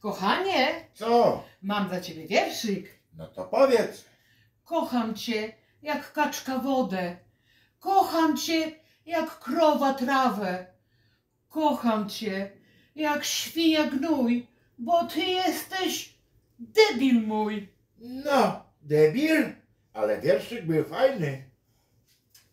Kochanie, Co? mam dla ciebie wierszyk. No to powiedz. Kocham cię jak kaczka wodę. Kocham cię jak krowa trawę. Kocham cię jak świnia gnój, bo ty jesteś debil mój. No, debil, ale wierszyk był fajny.